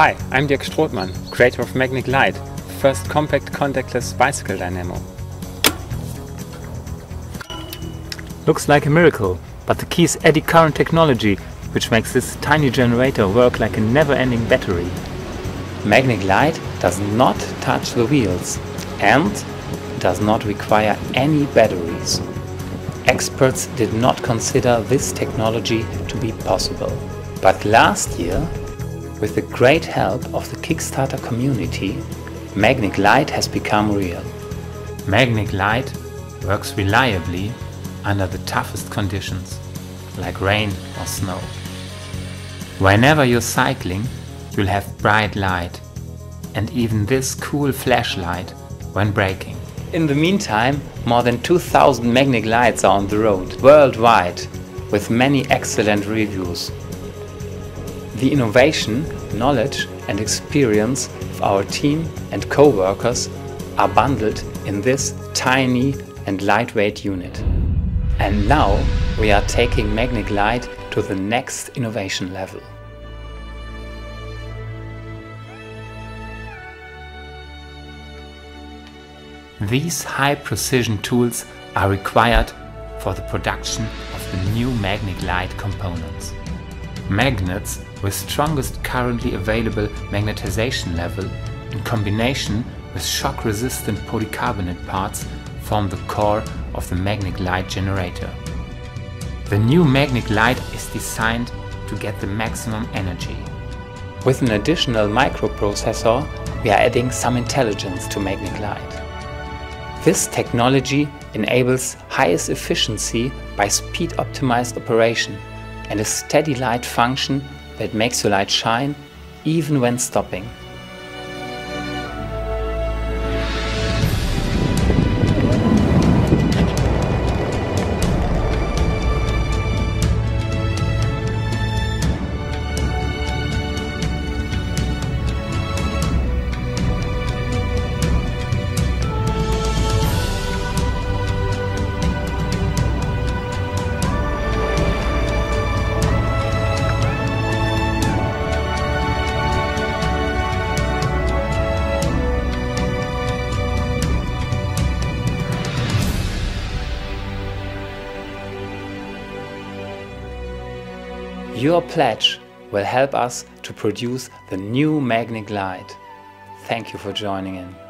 Hi, I'm Dirk Strothmann, creator of Magnic Light, first compact contactless bicycle dynamo. Looks like a miracle, but the key is eddy current technology, which makes this tiny generator work like a never-ending battery. Magnic Light does not touch the wheels and does not require any batteries. Experts did not consider this technology to be possible. But last year, with the great help of the Kickstarter community, Magnic Light has become real. Magnic Light works reliably under the toughest conditions, like rain or snow. Whenever you're cycling, you'll have bright light and even this cool flashlight when braking. In the meantime, more than 2000 Magnic Lights are on the road worldwide, with many excellent reviews. The innovation, knowledge and experience of our team and co-workers are bundled in this tiny and lightweight unit. And now we are taking Magnic Light to the next innovation level. These high precision tools are required for the production of the new Magnic Light components. Magnets with strongest currently available magnetization level in combination with shock-resistant polycarbonate parts form the core of the Magnic Light generator. The new Magnic Light is designed to get the maximum energy. With an additional microprocessor, we are adding some intelligence to Magnic Light. This technology enables highest efficiency by speed optimized operation and a steady light function that makes your light shine even when stopping. Your pledge will help us to produce the new Magnic Light. Thank you for joining in.